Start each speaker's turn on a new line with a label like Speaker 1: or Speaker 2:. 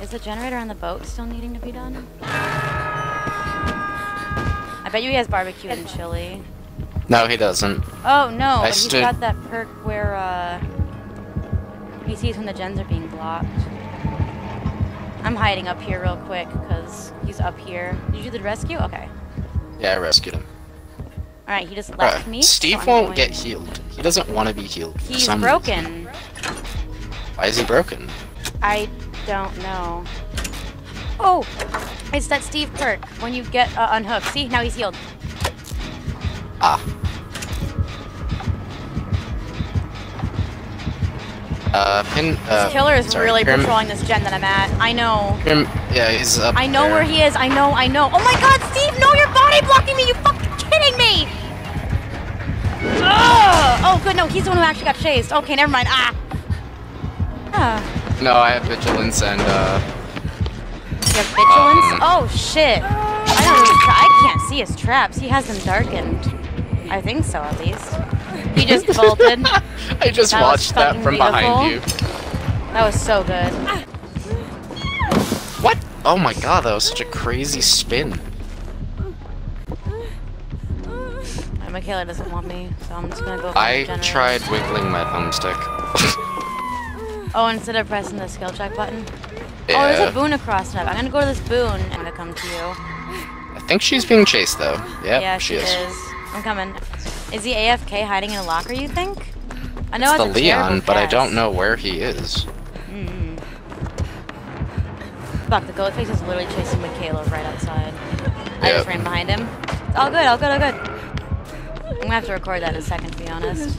Speaker 1: Is the generator on the boat still needing to be done? I bet you he has barbecue and chili.
Speaker 2: No, he doesn't.
Speaker 1: Oh no,
Speaker 2: I
Speaker 1: but he's
Speaker 2: stood-
Speaker 1: got that perk where uh he sees when the gens are being blocked. I'm hiding up here real quick because he's up here. Did you do the rescue? Okay.
Speaker 2: Yeah, I rescued him.
Speaker 1: Alright, he just left
Speaker 2: Bruh,
Speaker 1: me.
Speaker 2: Steve
Speaker 1: so
Speaker 2: won't
Speaker 1: going-
Speaker 2: get healed. He doesn't want to be healed.
Speaker 1: He's broken.
Speaker 2: reason. Why is he broken?
Speaker 1: I don't know. Oh! It's that Steve perk when you get uh, unhooked. See? Now he's healed.
Speaker 2: Ah. Uh, pin. Uh,
Speaker 1: This killer is
Speaker 2: sorry,
Speaker 1: really
Speaker 2: Pyram-
Speaker 1: patrolling this gen that I'm at. I know.
Speaker 2: Yeah, he's up
Speaker 1: I know
Speaker 2: there.
Speaker 1: where he is. I know, I know. Oh my god, Steve! No, you're body blocking me! You fucking kidding me! Ugh! Oh, good, no, he's the one who actually got chased. Okay, never mind. Ah!
Speaker 2: No, I have vigilance and uh.
Speaker 1: You have vigilance?
Speaker 2: Um.
Speaker 1: oh, shit. I don't really I can't see his traps. He has them darkened. I think so, at least. He just bolted.
Speaker 2: I just
Speaker 1: That
Speaker 2: watched that from behind you.
Speaker 1: That was so good.
Speaker 2: What? Oh my god, that was such a crazy spin.
Speaker 1: Uh, Mikaela doesn't want me, so I'm just gonna go
Speaker 2: I tried wiggling my thumbstick.
Speaker 1: Oh, instead of pressing the skill check button?
Speaker 2: yeah.
Speaker 1: Oh, there's a boon across now. I'm gonna go to this boon and I'm gonna come to you.
Speaker 2: I think she's being chased though. Yep,
Speaker 1: yeah,
Speaker 2: she,
Speaker 1: she
Speaker 2: is.
Speaker 1: is. I'm coming. Is he AFK hiding in a locker, you think? I know
Speaker 2: It's the
Speaker 1: it's a
Speaker 2: Leon, but I don't know where he is.
Speaker 1: Mm. Fuck, the ghost face is literally chasing Mikaela right outside. I just ran behind him. All good, all good, all good. I'm gonna have to record that in a second, to be honest.